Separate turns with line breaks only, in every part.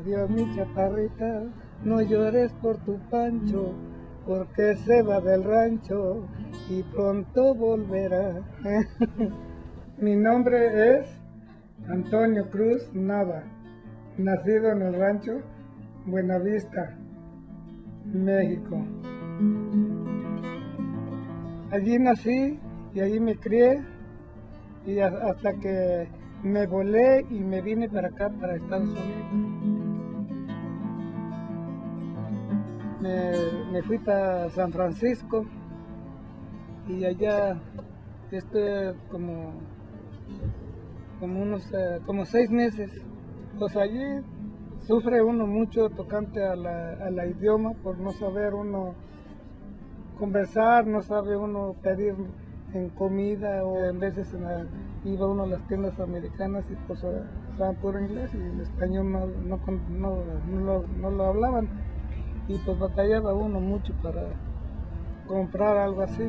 Adiós mi chaparrita, no llores por tu pancho, porque se va del rancho y pronto volverá. mi nombre es Antonio Cruz Nava, nacido en el rancho Buenavista, México. Allí nací y allí me crié y hasta que me volé y me vine para acá, para Estados. Me, fui para San Francisco y allá estuve como, como unos eh, como seis meses. Pues allí sufre uno mucho tocante a la, a la idioma por no saber uno conversar, no sabe uno pedir en comida o en veces iba uno a las tiendas americanas y pues hablaban puro inglés y el español no, no, no, lo, hablaban y pues batallaba uno mucho para comprar algo así.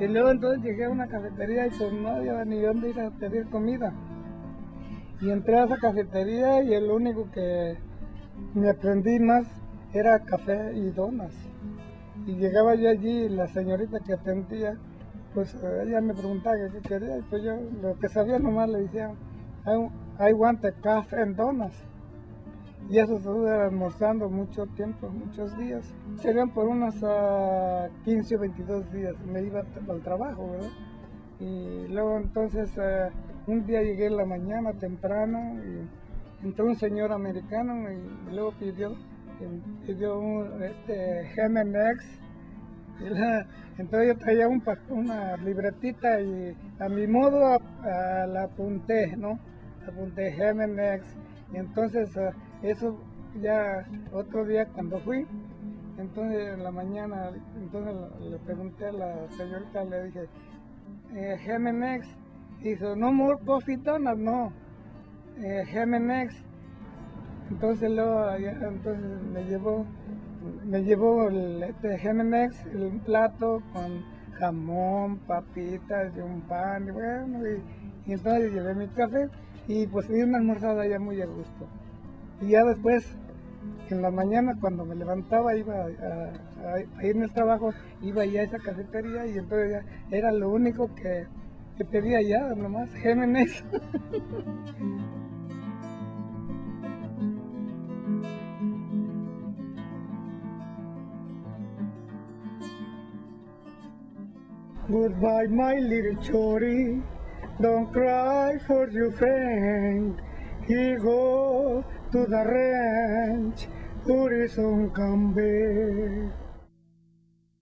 Y luego entonces llegué a una cafetería y pues no había ni dónde ir a pedir comida. Y entré a esa cafetería y el único que me aprendí más era café y donas. Y llegaba yo allí y la señorita que atendía, pues ella me preguntaba qué quería y pues yo lo que sabía nomás le decía, I, want a coffee and donas. Y eso estuve almorzando mucho tiempo, muchos días. Serían por unos 15 ah, o 22 días. Me iba al trabajo, ¿verdad? Y luego entonces uh, un día llegué en la mañana temprano y entró un señor americano y luego pidió, pidió un, este Entonces yo traía un, una libretita y a mi modo la apunté, ¿no? Apunté X. Y entonces eso ya otro día cuando fui, entonces en la mañana, entonces le pregunté a la señorita, le dije, eh, X Dijo, no more coffee donuts, no. Eh, Entonces luego entonces me llevó, me llevó el este X, el plato con jamón, papitas y un pan, y bueno, y, entonces llevé mi café y pues fui una almorzada ya muy a gusto. Y ya después, en la mañana cuando me levantaba, iba a, a ir en el trabajo, iba ya a esa cafetería y entonces ya era lo único que pedía ya nomás, Gémenes. Goodbye, my little chori. Don't cry for your friend. He go to the ranch. Horizon come back.